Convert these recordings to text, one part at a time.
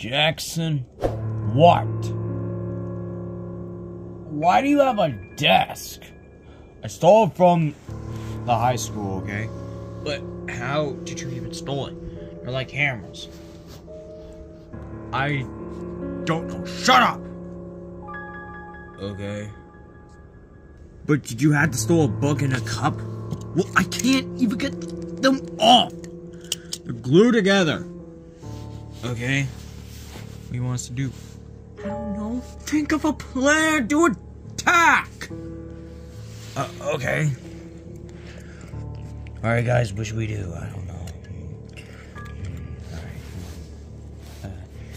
Jackson? What? Why do you have a desk? I stole it from the high school, okay? But how did you even steal it? They're like cameras. I don't know. Shut up! Okay. But did you have to steal a book in a cup? Well, I can't even get them off. They're glued together. Okay. What do you want us to do? I don't know. Think of a plan to attack. Uh, okay. All right, guys. What should we do? I don't know. All right.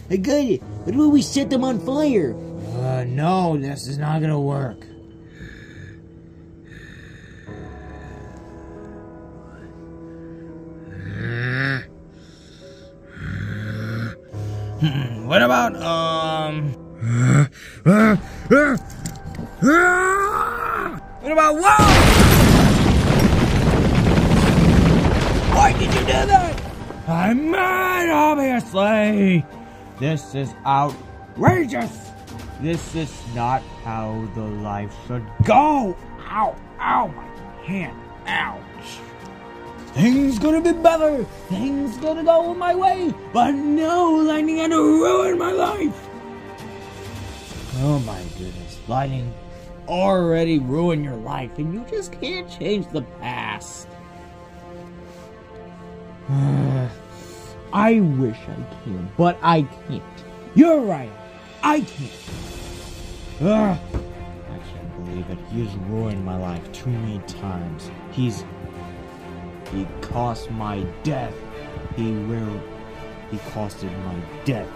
I got it. What about we set them on fire? Uh, no, this is not gonna work. What about, um... What about, whoa! Why did you do that? I'm mad, obviously! This is outrageous! This is not how the life should go! Ow, ow, my hand, ouch! Things gonna be better! Things gonna go my way! But no, lightning gonna ruin my life! Oh my goodness, lightning already ruined your life and you just can't change the past. I wish I can, but I can't. You're right. I can't. Ugh. I can't believe it. He's ruined my life too many times. He's. He cost my death. He will. He costed my death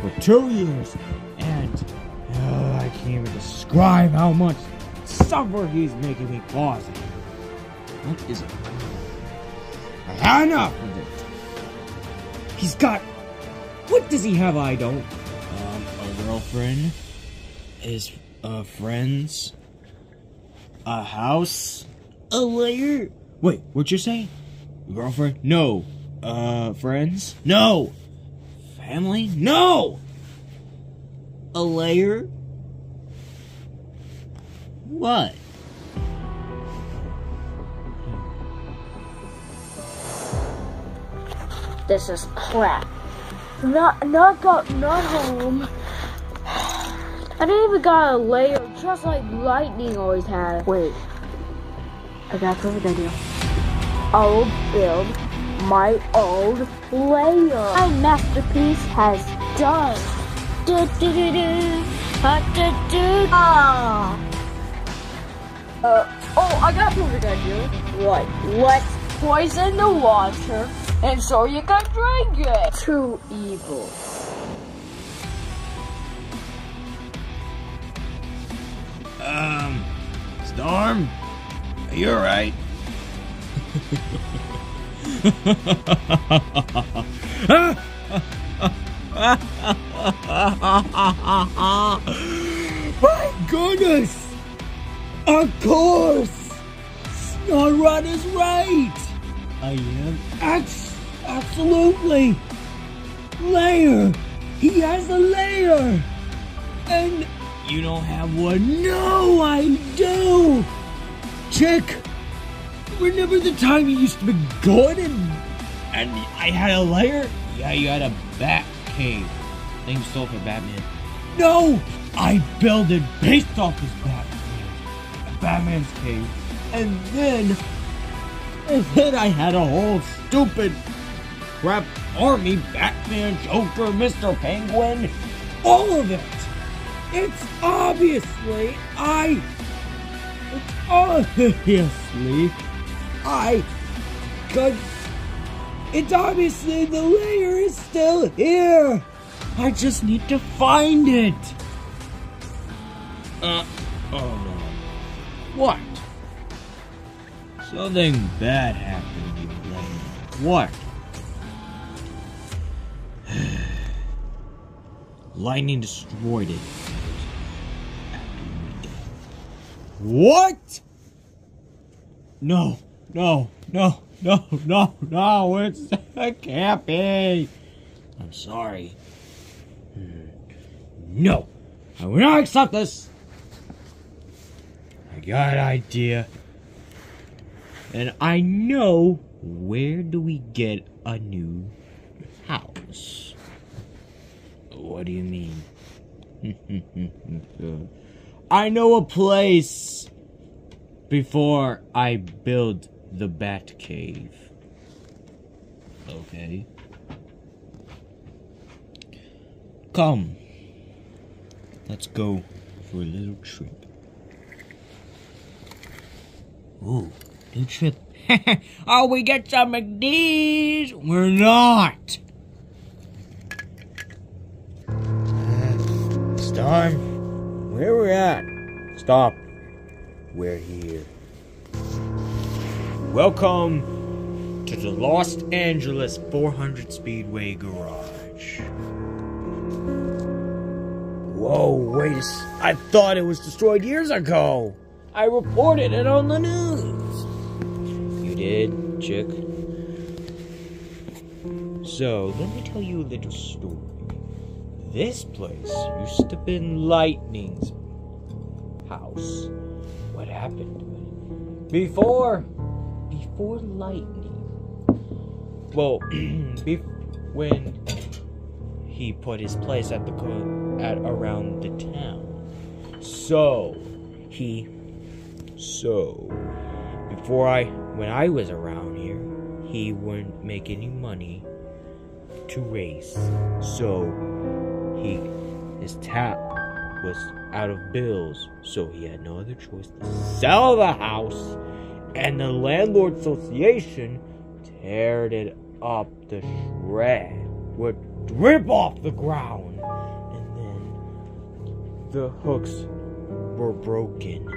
for two years. And. Oh, I can't even describe how much suffer he's making me cause. What is it? I had enough of it. He's got. What does he have I don't? Um, a girlfriend. His, uh, friends. A house. A layer. Wait, what you say? Girlfriend? No. Uh, friends? No. Family? No. A layer? What? This is crap. Not, not got, not home. I didn't even got a layer, just like lightning always has. Wait, I got a perfect idea. I'll build my old layer. My masterpiece has done. Do, do, do, do. Ha, do, do. Ah. Uh, oh, I got a perfect idea. What? Let's poison the water, and so you can drink it. Too evil. Um, Storm? You're right. My goodness! Of course! Snot Rod is right! I am absolutely! Layer! He has a layer! And you don't have one? No, I do! Chick! Remember the time you used to be good and and I had a layer? Yeah, you had a bat cave. Thing stole for Batman. No! I built it based off his. Batman's cave. And then and then I had a whole stupid crap army, Batman, Joker, Mr. Penguin, all of it. It's obviously I. It's obviously I. Cause it's obviously the layer is still here. I just need to find it. Uh. Oh no. What? Something bad happened you. What? Lightning destroyed it. What? No, no, no, no, no, no, it's, be. I'm sorry. No, I will not accept this. I got an idea. And I know where do we get a new house. What do you mean? I know a place before I build the Bat Cave. Okay. Come. Let's go for a little trip. Ooh, new trip. oh, we get some McDee's? We're not. Storm, where we at? Stop. We're here. Welcome to the Los Angeles 400 Speedway Garage. Whoa, wait I thought it was destroyed years ago. I reported it on the news. You did, chick? So, let me tell you a little story. This place used to be Lightning's house. What happened to it? Before, before Lightning. Well, when he put his place at the co- at around the town. So he so before I when I was around here, he wouldn't make any money to race. So he his tap was out of bills, so he had no other choice to sell the house and the landlord association teared it up to shred would rip off the ground and then the hooks were broken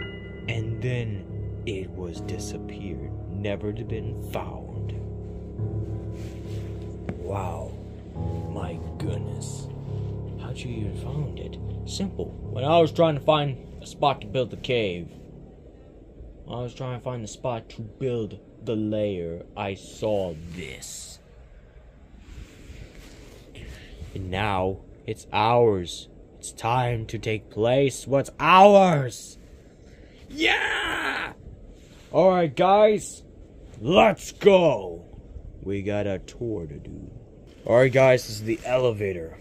and then it was disappeared never to been found. Wow. My goodness. How'd you even found it? Simple. When i was trying to find a spot to build the cave I was trying to find the spot to build the layer. I saw this. And now it's ours. It's time to take place. What's ours? Yeah! Alright, guys. Let's go. We got a tour to do. Alright, guys, this is the elevator.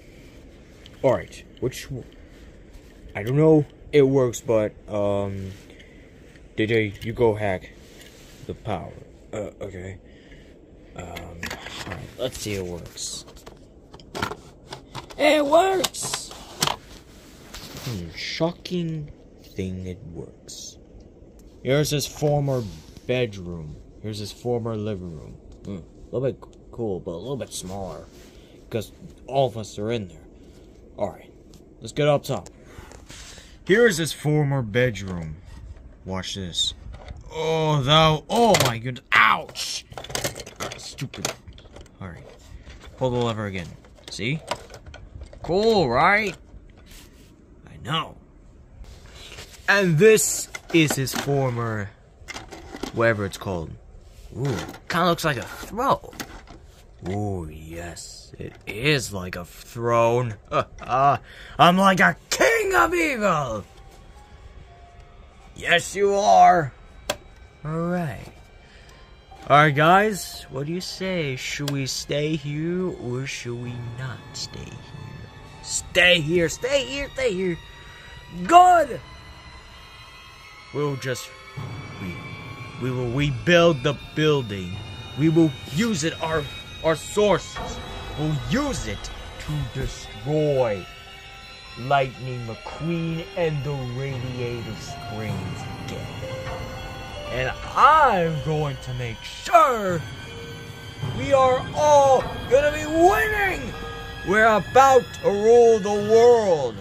Alright, which. I don't know it works, but, um. DJ, you go hack the power. Uh, okay. Um, alright, let's see it works. It works! Hmm, shocking thing it works. Here's his former bedroom. Here's his former living room. Hmm, a little bit cool, but a little bit smaller. Because all of us are in there. Alright, let's get up top. Here's his former bedroom. Watch this. Oh, thou. Oh my goodness. Ouch! Stupid. Alright. Pull the lever again. See? Cool, right? I know. And this is his former. whatever it's called. Ooh, kind of looks like a throne. Ooh, yes. It is like a throne. I'm like a king of evil! Yes, you are. Alright. Alright, guys, what do you say? Should we stay here or should we not stay here? Stay here, stay here, stay here. Good! We'll just. We, we will rebuild the building. We will use it, our, our sources. We'll use it to destroy Lightning McQueen and the Radiator Springs gang. And I'm going to make sure we are all gonna be winning! We're about to rule the world!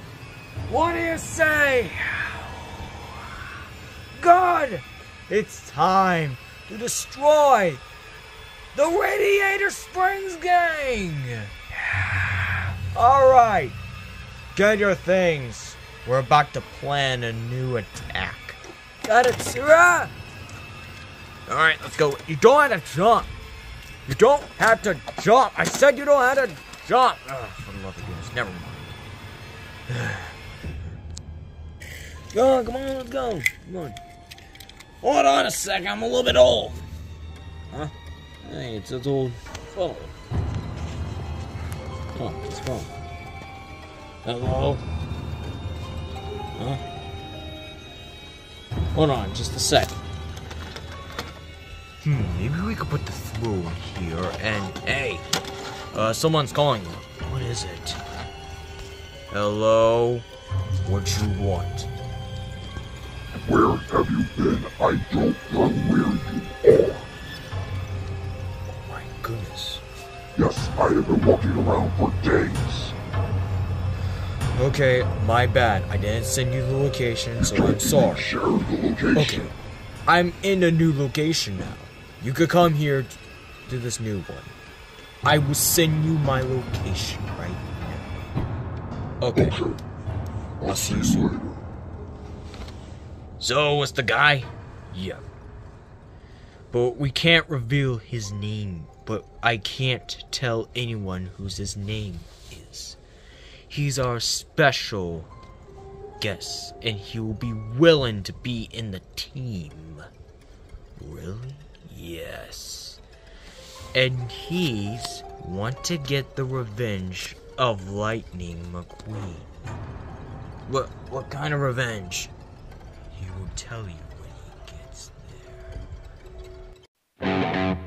What do you say? God! It's time to destroy the Radiator Springs gang! Alright! Get your things. We're about to plan a new attack. Got it, Sarah? Alright, let's go. You don't have to jump. You don't have to jump. I said you don't have to jump. Ugh, for the love of goodness, never mind. Go Oh, come on, let's go. Come on. Hold on a sec, I'm a little bit old. Huh? Hey, it's its old phone. Oh, it's phone. Hello? Huh? Hold on, just a sec. Hmm, maybe we could put the phone here and hey, uh, someone's calling you. What is it? Hello? What you want? Where have you been? I don't know where you are. My goodness. Yes, I have been walking around for days. Okay, my bad. I didn't send you the location, so I'm sorry. Okay, I'm in a new location now. You could come here to this new one. I will send you my location right now. Okay, Okay. I'll see you soon. So, what's the guy? Yeah. But we can't reveal his name. But I can't tell anyone who's his name. He's our special guest, and he will be willing to be in the team. Really? Yes. And he's want to get the revenge of Lightning McQueen. What what kind of revenge? He will tell you when he gets there.